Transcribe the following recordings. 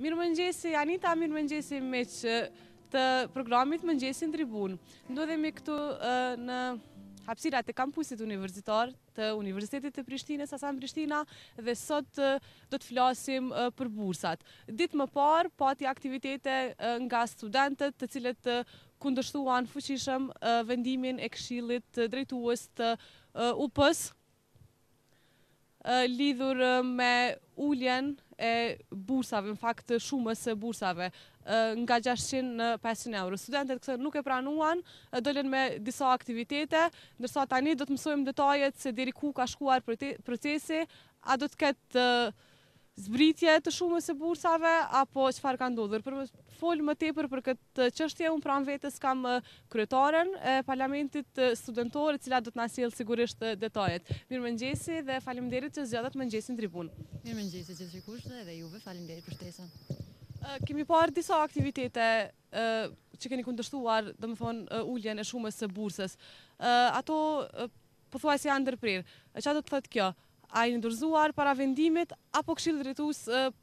Mirëmëngjesi Anita, mirëmëngjesi miq të programit Mëngjesi në Tribunë. Ndodhemi këtu në hapësirat e kampusit universitar të Universitetit të Prishtinës, Hasan Prishtina, dhe sot do të flasim për bursat. Ditë më parë, pati aktivitete nga studentët të cilët kundërshtuan fuqishëm vendimin e këshillit drejtuës të UP-së, Lidhur me uljen e bursave, në fakt të shumës së bursave, nga 600 në 500 euro. Studentët këtë nuk e pranuan, dolën me disa aktivitete, ndërsa tani do të mësojmë detajet se deri ku ka shkuar procesi, a do të ketë zbritje të shumës së bursave apo çfarë ka ndodhur. Për me folë më tepër për këtë çështje, unë pranë vetes kam kryetaren e parlamentit studentor, e cila do të na sjellë sigurisht detajet. Mirëmëngjesi dhe faleminderit që zgjodhët Mëngjesin në Tribunë. Mirëmëngjesi gjithashtu edhe juve faleminderit për ftesën. Kemi parë disa aktivitete që keni kundërshtuar, domethënë uljen e shumës së bursës. Ato Pothuajse janë ndërprerë. Çfarë do të thotë kjo? A jeni dorëzuar para vendimit apo Këshilli Drejtues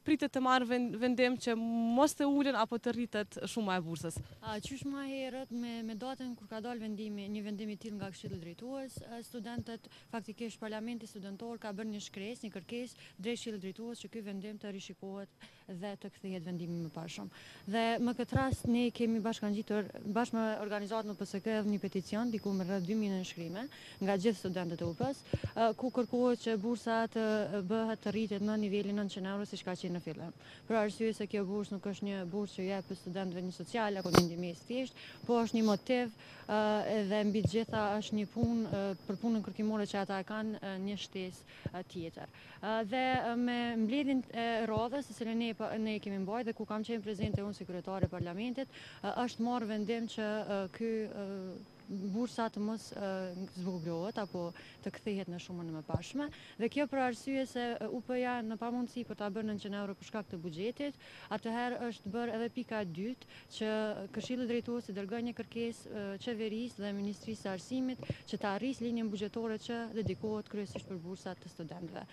pritet të marrë vendim që mos të ulen apo të rritet shuma e bursës? Qysh ma herët, me datën kur ka dalë vendimi, një vendim i tillë nga Këshilli Drejtues, studentët, faktikisht Parlamenti Studentor ka bërë një shkresë, një kërkesë drejt Këshillit Drejtues që ky vendim të rishikohet dhe të kthehet vendimi i mëparshëm. Dhe me këtë rast ne kemi bashkangjitur bashkë me organizatën UPSK edhe një peticion diku me rreth dy mijë nënshkrime nga gjithë studentët e UP-së, ku kërkohet që bursa të bëhet të rritet në nivelin nëntëqind euro siç ka qenë në fillim. Për arsye se kjo bursë nuk është një bursë që u jep studentëve një social apo një ndihmesë thjesht, po është një motiv dhe mbi të gjitha është një punë për punën kërkimore që ata e kanë një shtesë tjetër. Dhe me mbledhjen e radhës, të cilën ne e kemi mbajt dhe ku kam qenë prezente unë si kryetare e Parlamentit, është marrë vendim që ky bursa të mos zvogëlohet apo të kthehet në shumën e mëparshme dhe kjo për arsye se UP-ja në pamundësi për ta bërë nëntëqind euro për shkak të buxhetit, atëherë është bërë edhe pika e dytë, që Këshilli Drejtues t'i dërgojë një kërkesë Qeverisë dhe Ministrisë së Arsimit që ta rrisë linjën buxhetore që dedikohet kryesisht për bursa të studentëve.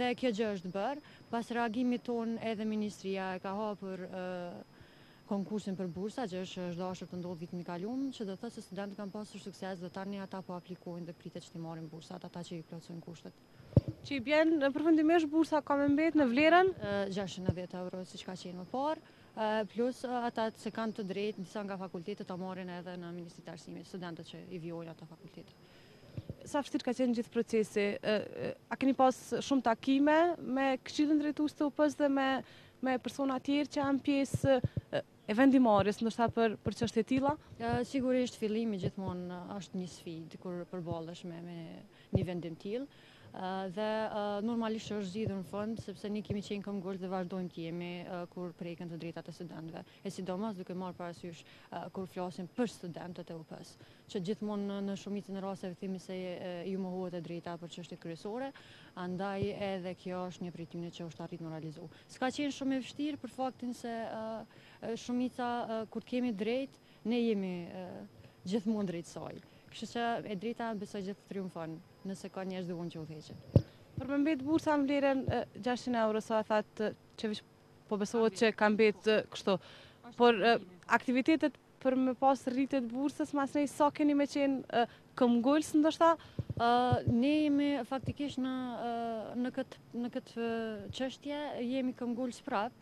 Dhe kjo gjë është bërë. Pas reagimit tonë edhe Ministria e ka hapur konkursin për bursa, gjë që është dashur të ndodhë vitin e kaluam, që do thotë se studentët kanë pasur sukses dhe tani ata po aplikojnë dhe pritet që t'i marrin bursat ata që i plotësojnë kushtet. Që i bjen përfundimisht bursa ka me mbet në vlerën? 690 euro, siç ka qenë më parë, plus ata që kanë të drejtë, disa nga fakultetet të marrin edhe në Ministri të Arsimit, studentët që i vijojnë ato fakultete. Sa vështirë ka qenë gjithë procesi? A keni pas shumë takime me Këshillin Drejtues të UP-së dhe me persona tjerë që janë pjesë e vendimmarrjes ndoshta për për çështje të tilla? Sigurisht fillimi gjithmonë është një sfidë kur përballesh me me një vendim të tillë dhe normalisht është zgjidhur në fund sepse ne kemi qenë këmbëngulës dhe vazhdojmë të jemi kur preken të drejtat e studentëve e sidomos duke marrë parasysh kur flasim për studentët e UP-së. që gjithmonë në shumicën e rasteve themi se ju mohohet e drejta për çështje kryesore, andaj edhe kjo është një prej tyne që është arrit me u realizu. S'ka qenë shumë e vështirë për faktin se shumica kur kemi të drejtë, ne jemi gjithmonë drejt saj. Kështu që e drejta besoj gjithë triumfon, nëse ka njerëz të duhur që udhëheqin. Për me mbet bursa në vlerën 600 euro, siç thatë që po besohet që ka me mbet kështu. Po aktivitetet për me pas rritje të bursës masnej sa keni me qenë këmbëngulës ndoshta ne jemi faktikisht në në këtë në këtë çështje jemi këmbëngulës prap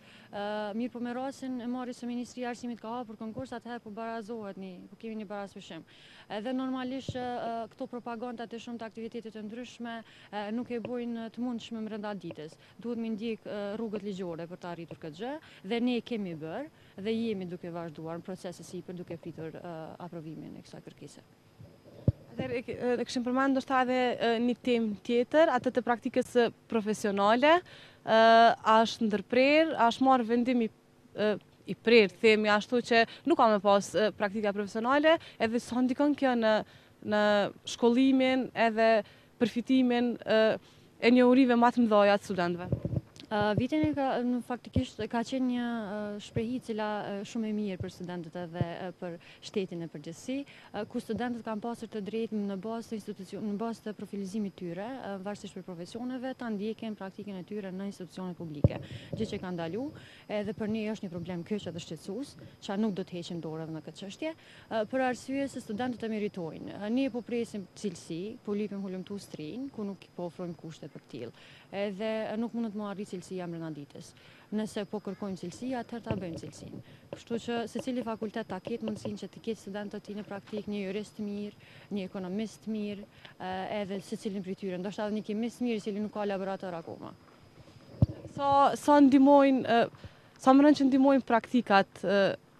mirëpo me rastin e marrjes se Ministria e Arsimit ka hapur konkurs atëherë po barazohet një po kemi një baraspeshim edhe normalisht që këto propagandat e shumta aktivitetet e ndryshme nuk e bojnë të mundshme brenda ditës duhet me ndjek rrugët ligjore për të arritur këtë gjë dhe ne kemi bërë Dhe jemi duke vazhduar në proces e sipër duke pritur aprovimin e kësaj kërkese. Atëherë, e kishim përmend ndoshta edhe një temë tjetër, atë të praktikës profesionale, a është ndërprerë, a është marrë vendim i prerë, të themi ashtu që nuk ka me pas praktika profesionale, edhe sa ndikon kjo në shkollimin edhe përfitimin e njohurive ma të mëdhaja të studentëve. Vitin e ka, në faktikisht, ka qenë një shprehi e cila shumë e mirë për studentët edhe për shtetin në përgjithësi, ku studentët kanë pasur të drejtë në bazë të institucion, në bazë të profilizimit të tyre, varësisht prej profesioneve, ta ndjekin praktikën e tyre në institucionet publike, gjë që kanë ndalu, edhe për ne është një problem kyç edhe shqetësues, që nuk do të heqim dorë edhe në këtë çështje, Për arsye se studentët e meritojnë. Ne po presim cilësi, po lipim hulumtues të rinj, ku nuk po ofrojmë kushte për të tillë. Edhe nuk mundet me u arrit cilësia mbrenda ditës. Nëse po kërkojmë cilësi, atëherë ta bëjmë cilësinë. Kështu që secili fakultet ta ketë mundësinë që të ketë studentë të tij në praktikë, një jurist të mirë, një ekonomist të mirë, edhe secilin prej tyre, ndoshta edhe një kimist të mirë i cili nuk ka laborator akoma. Sa sa ndihmojnë, sa mendon që ndihmojnë praktikat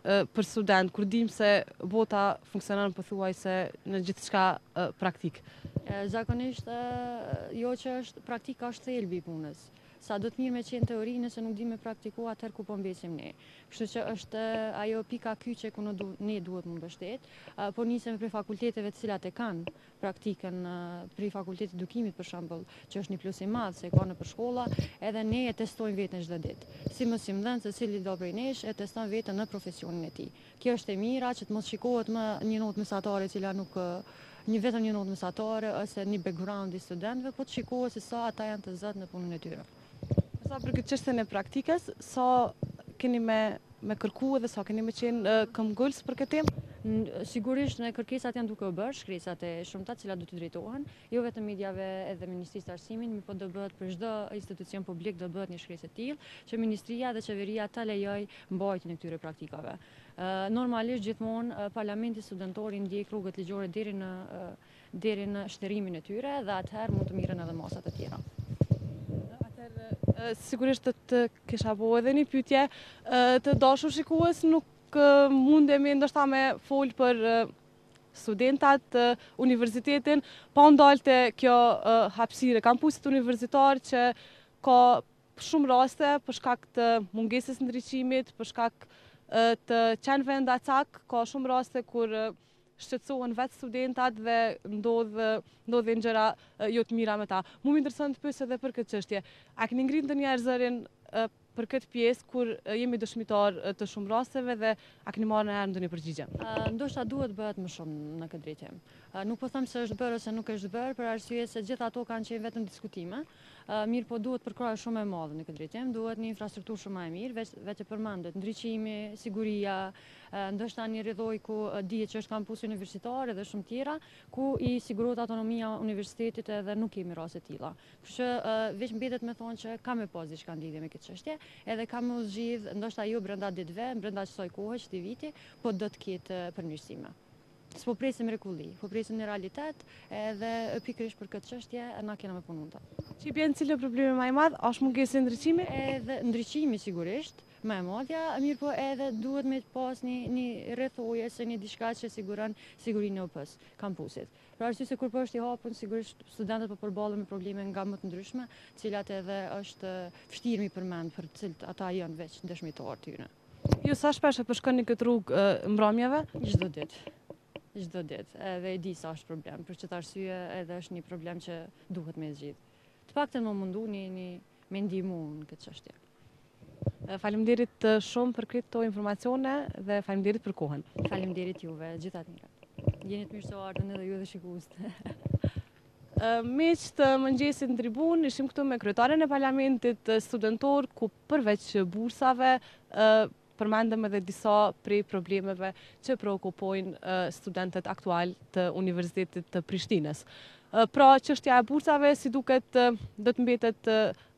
për student, kur dimë se bota funksionon pothuajse në gjithçka praktik. Zakonisht jo që është praktika është thelbi i punës. Sa do të mirë me qenë teori nëse nuk dimë me praktiku atëherë ku po mbesim ne. Kështu që është ajo pika kyçe ku ne duhet me u mbështet. Po nisem prej fakulteteve të cilat e kanë praktikën prej fakultetit të edukimit për shembull, që është një plus i madh se e ka nëpër shkolla, edhe e testojnë veten çdo ditë. Si mësimdhënës, secilido prej nesh e teston veten në profesionin e tij. Kjo është e mira që të mos shikohet më një notë mesatare e cila nuk një vetëm një notë mesatare ose një background i studentëve, po të shikohet se sa ata janë të zot në punën e tyre. Sa për këtë çështjen e praktikës, sa keni me me kërku dhe sa keni me qenë këmbëngulës për këtë temë? Sigurisht kërkesat janë duke u bërë, shkresat e shumta të cilat do të drejtohen, jo vetëm mediave edhe Ministrisë të Arsimit, mirëpo do bëhet për çdo institucion publik do bëhet një shkresë e tillë, që Ministria dhe Qeveria të lejojë mbajtjen e këtyre praktikave. Normalisht gjithmonë parlamenti studentor i ndjek rrugët ligjore deri në deri në shterimin e tyre dhe atëherë mund të merren edhe masa të tjera. Atëherë sigurisht t'kisha bo edhe një pyetje, të dashur shikues nuk mundemi ndoshta me fol për studentat e universitetit, pa u ndalë te kjo hapësirë e kampusit universitar që ka shumë raste për shkak të mungesës së ndriçimit, për shkak të qenëve endacakë, ka shumë raste kur shqetësohen vetë studentat dhe ndodhin gjëra jo të mira me ta. Mu më intereson të pyes edhe për këtë çështje. A keni ngritë ndonjëherë zërin për këtë pjesë kur jemi dëshmitarë të shumë rasteve dhe a keni marrë ndonjëherë ndonjë përgjigje? Ndoshta duhet të bëhet më shumë në këtë drejtim. Nuk po them se është bërë ose nuk është bërë, për arsye se gjithë ato kanë qenë vetëm diskutime. Mirëpo duhet përkrahje shumë e madhe në këtë drejtim, duhet një infrastrukturë shumë më e mirë, veç e përmendët, ndriçimi, siguria, ndoshta një rrethojë ku dihet që është kampusi universitar edhe shumë të tjera, ku i sigurohet autonomia universitetit edhe nuk kemi raste të tilla. Kështu që veç mbetet me thonë që ka me pas diçka në lidhje me këtë çështje, edhe ka me u zgjidh, ndoshta jo brenda ditëve, brenda kësaj kohe, këtij viti, po do të ketë përmirësime. S'po presim mrekulli, po presim një realitet edhe pikërisht për këtë çështje na kena me punu. Çka bjen, cili është problemi ma i madh, asht mungesa e ndriçimit? Edhe ndriçimi sigurisht, ma e madhja, mirëpo edhe duhet me pas një rrethojë ose një diçka që siguron sigurinë e UP-së, kampusit. Për arsye se kur po është i hapun, sigurisht studentët po përballen me probleme nga më të ndryshme, të cilat edhe është vështirë me i përmend për të cilat ata janë veç dëshmitarë të tyre. Ju sa shpesh e përshkoni këtë rrugë mbrëmjeve? Çdo ditë. Çdo ditë. Edhe e di sa është problem. Për çfarë arsye edhe është një problem që duhet me zgjidh. Të paktën m'u mundu me ndihmu në këtë çështje. Faleminderit shumë për këto informacione dhe faleminderit për kohën. Faleminderit juve, gjithë të mirat. Jeni të mirë se ardhur edhe ju dhe shikuesit. Miq të mëngjesit në Tribunë, ishim këtu me kryetarin e parlamentit studentor, ku Përveç bursave, përmendëm edhe disa prej problemeve që preokupojnë studentët aktualë të Universitetit të Prishtinës. Pra, qështja e bursave, si duket, do të mbetet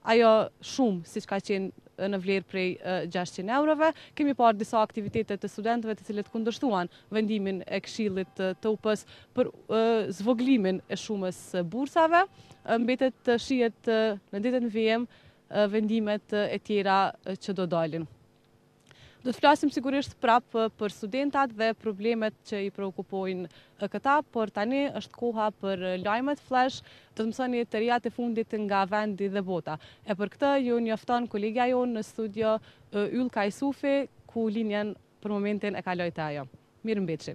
ajo shumë, siç ka qenë në vlerë prej 600 eurove. Kemi parë disa aktivitete të studentëve të cilët kundërshtuan vendimin e këshillit të UP-së për zvogëlimin e shumës së bursave. Mbetet të shihet në ditët në vijim vendimet e tjera që do dalin. Do të flasim sigurisht prap për studentat dhe problemet që i preokupojnë këta, por tani është koha për lajmet flash, do të mësoni të rejat e fundit nga vendi dhe bota. E për këtë ju njofton kolegja jonë në studio Yllka Isufi, ku linjën për momentin e kaloj te ajo. Mirë mbetshi.